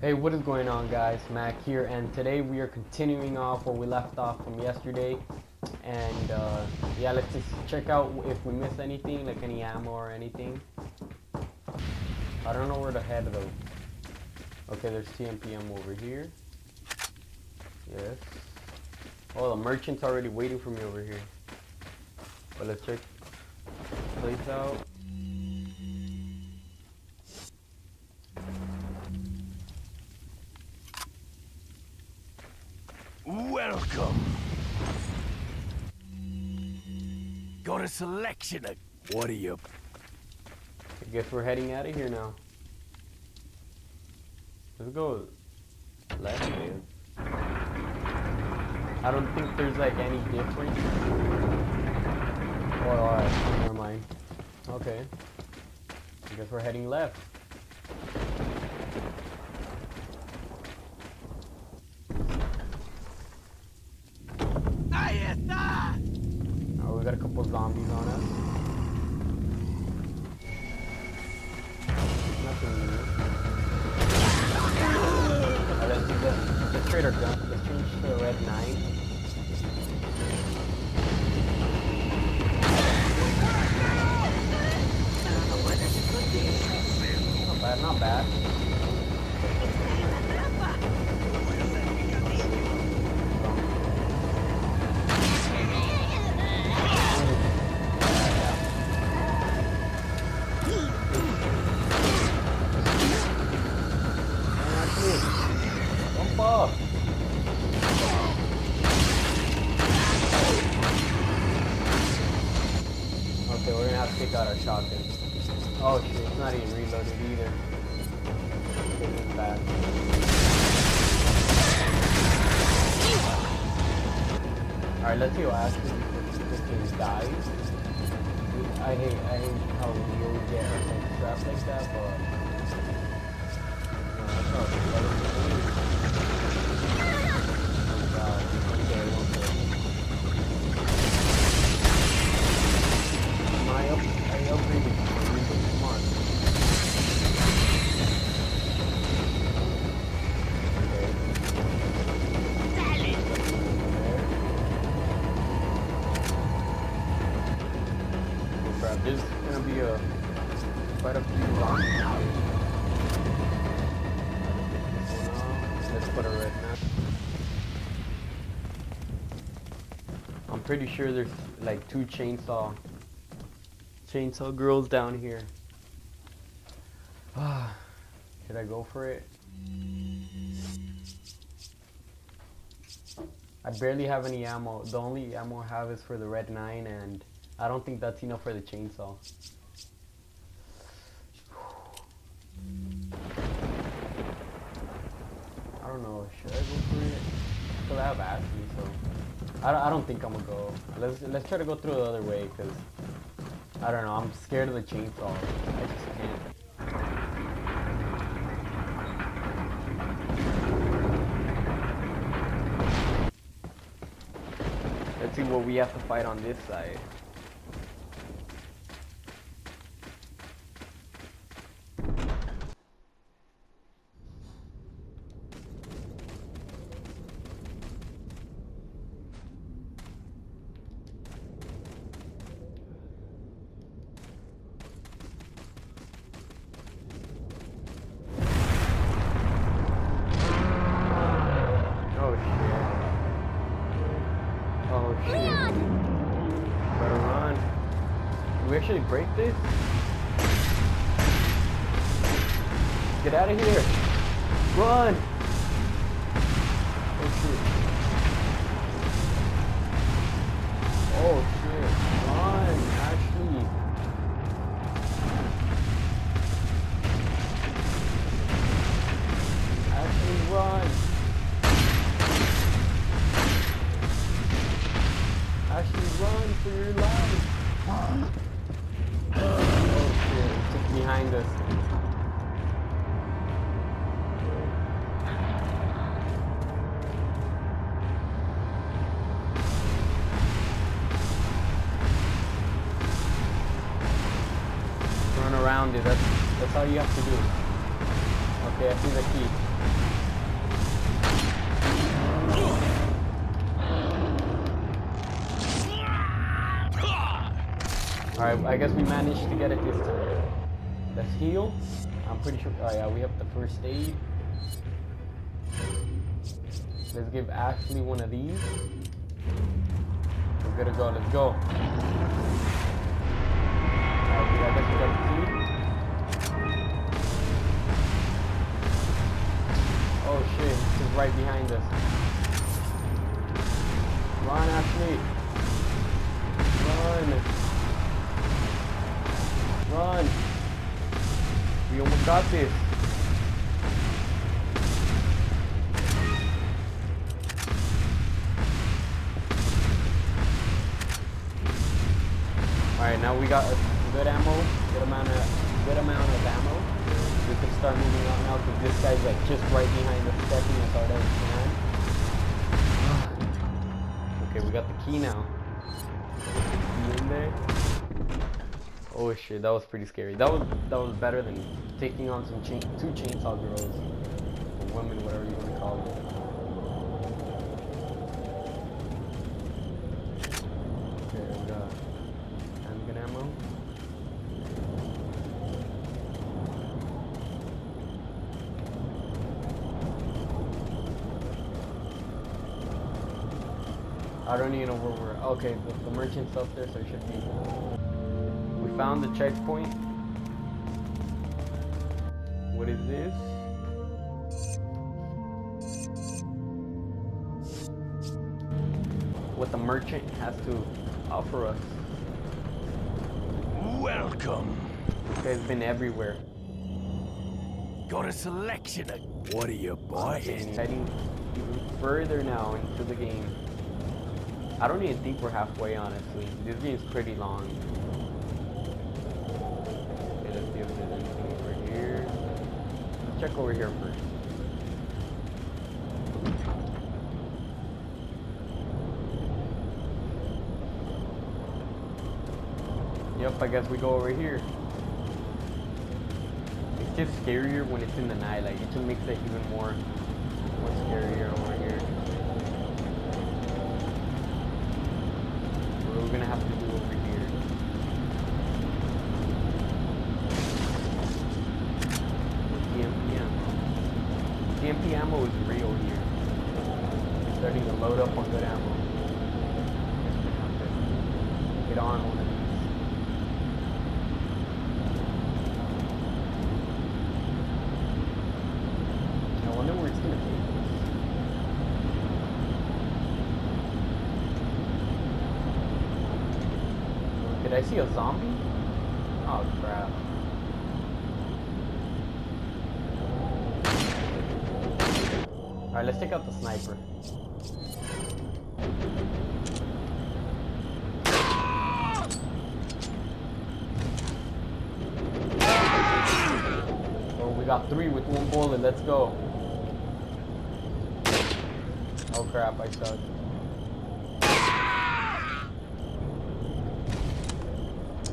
Hey, what is going on guys? Mac here and today we are continuing off where we left off from yesterday and uh, yeah, let's just check out if we miss anything, like any ammo or anything. I don't know where to head though. Okay, there's TMPM over here. Yes. Oh, the merchant's already waiting for me over here. But let's check place out. Welcome. Got a selection of... What are you... I guess we're heading out of here now. Let's go left, man. I don't think there's like any difference. Oh, uh, alright, never mind. Okay. I guess we're heading left. See what happens if this thing dies. I hate, I hate how you get like, trapped like that, but... pretty sure there's like two chainsaw chainsaw girls down here. Ah, should I go for it? I barely have any ammo. The only ammo I have is for the red 9 and I don't think that's enough for the chainsaw. I don't know. Should I go for it? Cause I have Ashley, so I don't, I don't think I'm gonna go. Let's let's try to go through the other way, cause I don't know. I'm scared of the chainsaw. I just can't. Let's see what we have to fight on this side. Oh shit. Oh shit. Better run. Can we actually break this? Get out of here. Run. Oh shit. Oh shit. Run, Ashley. Ashley, run. Behind us. Run around it, that's, that's all you have to do. Okay, I see the key. Alright, I guess we managed to get it this time. Let's heal. I'm pretty sure. Oh, yeah, we have the first aid. Let's give Ashley one of these. We're to go. Let's go. We got the key. Oh shit, is right behind us. Run, Ashley. Run. Run. We almost got this. Alright, now we got a good ammo, good amount of good amount of ammo. We can start moving on now because this guy's like just right behind us, stepping hard as he can. Okay, we got the key now. Key in there. Oh shit, that was pretty scary. That was that was better than taking on some chain, two chainsaw girls, or women, whatever you want to call them. I don't even know where we're. Okay, the, the merchant's up there, so it should be. We found the checkpoint. What is this? What the merchant has to offer us. Welcome. This guy's been everywhere. Got a selection of. What are you And buying? heading even further now into the game. I don't even think we're halfway, honestly. This game's pretty long. Check over here first. Yep, I guess we go over here. It's just scarier when it's in the night. Like it just makes it even more, more scarier over here. Are gonna have to do over here? TMP ammo. Is real here. Starting to load up on good ammo. Get on one of these. I wonder where it's gonna take us. Did I see a zombie? Oh crap. Alright, let's take out the sniper. Oh, we got three with one bullet. Let's go. Oh crap, I suck.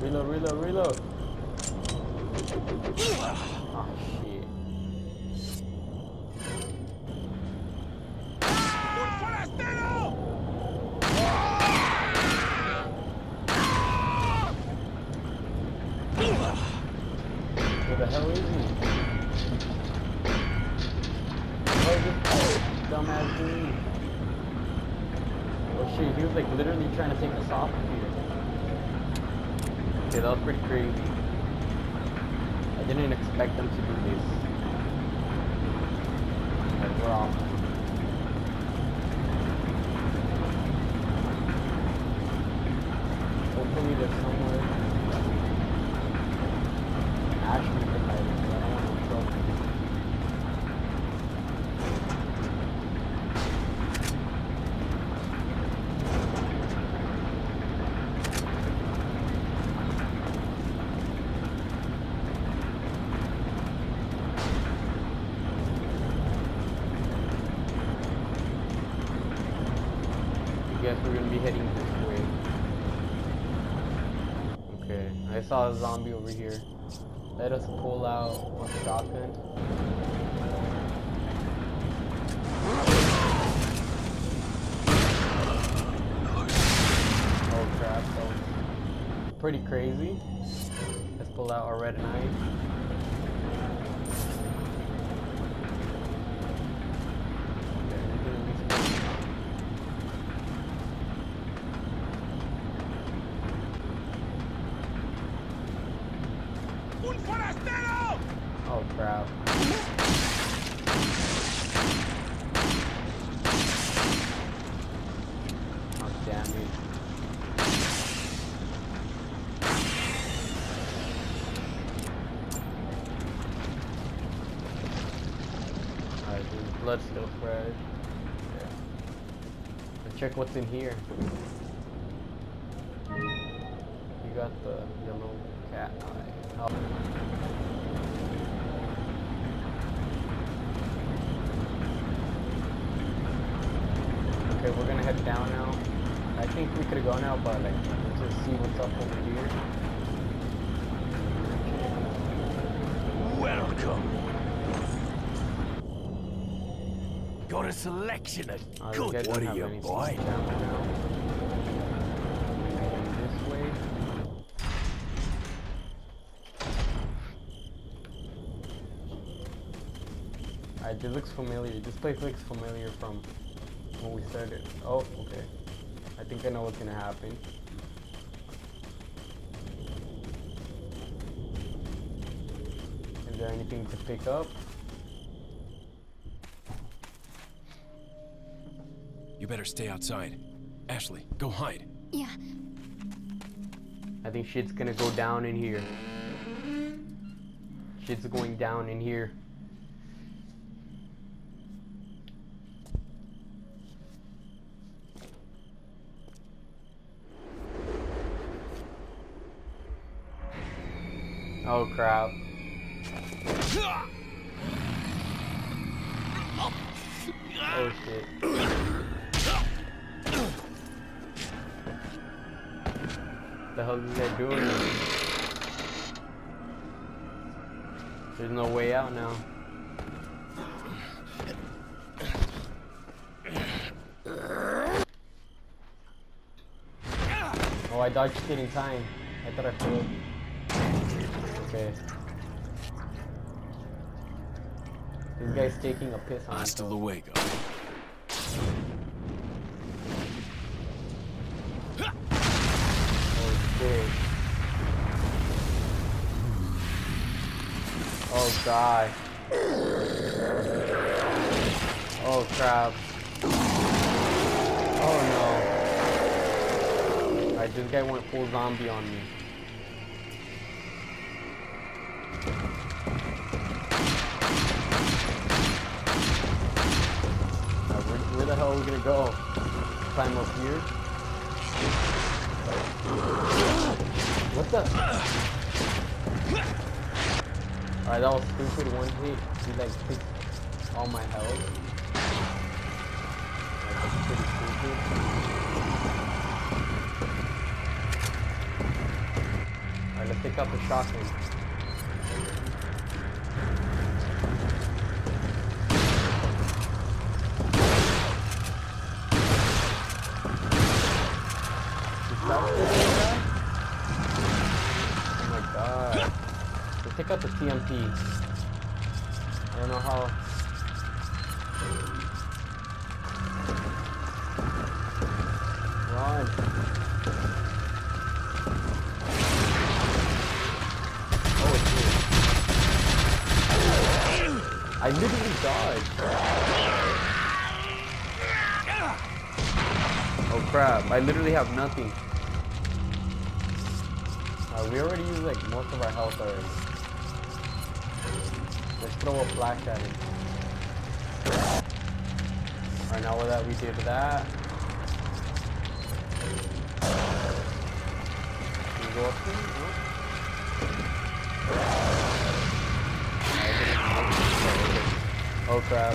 Reload, reload, reload. Oh hell is he? Where's this dumbass dude? Oh shit, he was like literally trying to take us off of here. Okay, that was pretty crazy. I didn't expect them to do this. We're off. Hopefully there's somewhere saw a zombie over here. Let us pull out on shotgun. Oh crap, that was pretty crazy. Let's pull out our red 9. Damn. Alright, there's blood still fresh. Yeah. Let's check what's in here. You got the yellow cat eye. Oh. Okay, we're gonna head down now. I think we could go now, but like, let's just see what's up over here. Welcome. Got a selection of oh, these good. What are you, buying? boy? speed ammo now. Going this way. Alright, this looks familiar. This place looks familiar from when we started. Oh, okay. I think I know what's gonna happen. Is there anything to pick up? You better stay outside. Ashley, go hide. Yeah, I think shit's gonna go down in here. Shit's going down in here. Oh crap. Oh shit. the hell is that doing? There's no way out now. Oh, I dodged it in time. I thought I failed. Okay. This guy's taking a piss on Hasta luego. Oh shit. Oh god. Oh crap. Oh no. Alright, this guy went full zombie on me. Go? Climb up here? What the? Alright, that was stupid. One hit, he like took all my health. That's pretty. Alright, let's take out the shotgun. Take out the TMP. I don't know how. Run. Oh. I literally dodged. Oh crap, I literally have nothing. Uh, we already used like most of our health already. Throw a flash at him. Alright, now that we did that. Can go up here? Oh crap.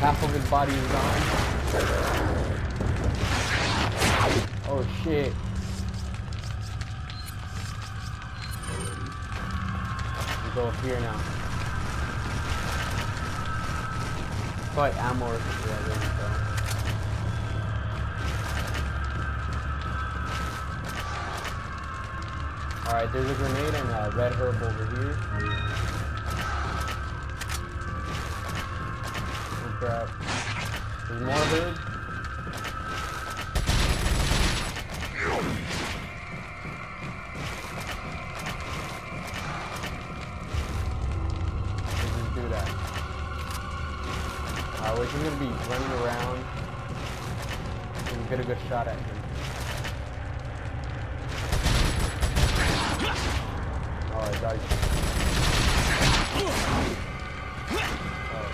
Half of his body is gone. Oh shit. We go up here now. Probably ammo or something like. Alright, there's a grenade and a red herb over here. Oh crap. There's more herbs. Get a good shot at him. Oh, I dodged. Oh,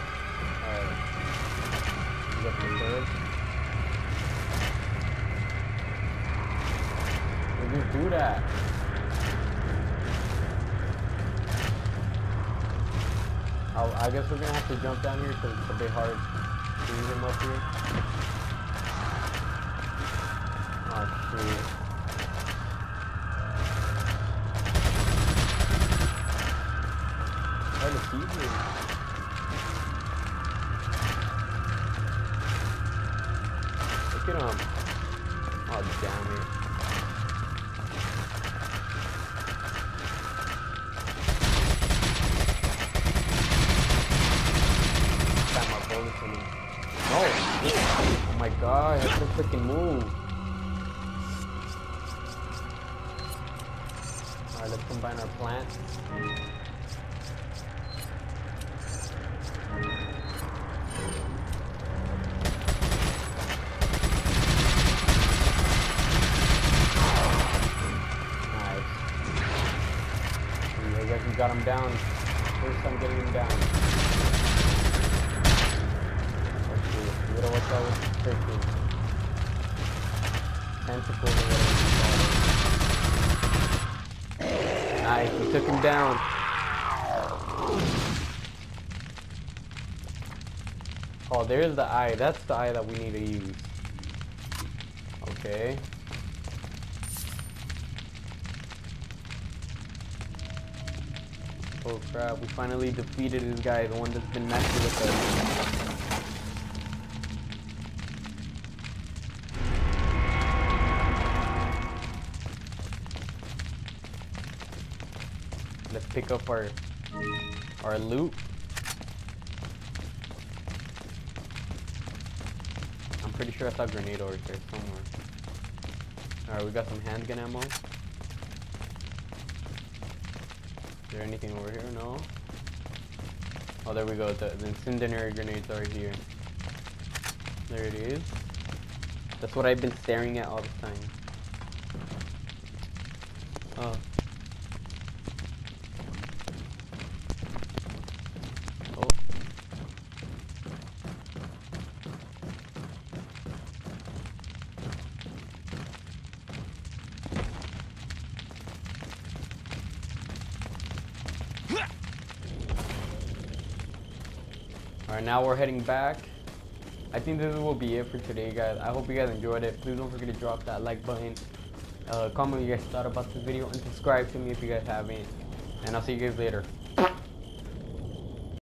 do that. Oh, I guess we're gonna have to jump down here because it's a bit hard to use him up here. Oh shoot. Hard to see here. Look at him. Oh damn it. Got my bullets in him. No! Oh my god, I couldn't freaking move. Alright, our we got him down. First time getting him down. Let's see. You gotta watch out with the tentacles. Nice, we took him down. Oh, there's the eye. That's the eye that we need to use. Okay. Oh crap, we finally defeated this guy, the one that's been messing with us. Pick up our our loot. I'm pretty sure I saw a grenade over there somewhere. Alright, we got some handgun ammo. Is there anything over here? No. Oh, there we go. The, the incendiary grenades are here. There it is. That's what I've been staring at all the time. Oh. Alright, now we're heading back. I think this will be it for today, guys. I hope you guys enjoyed it. Please don't forget to drop that like button. Uh, comment what you guys thought about this video and subscribe to me if you guys haven't. And I'll see you guys later.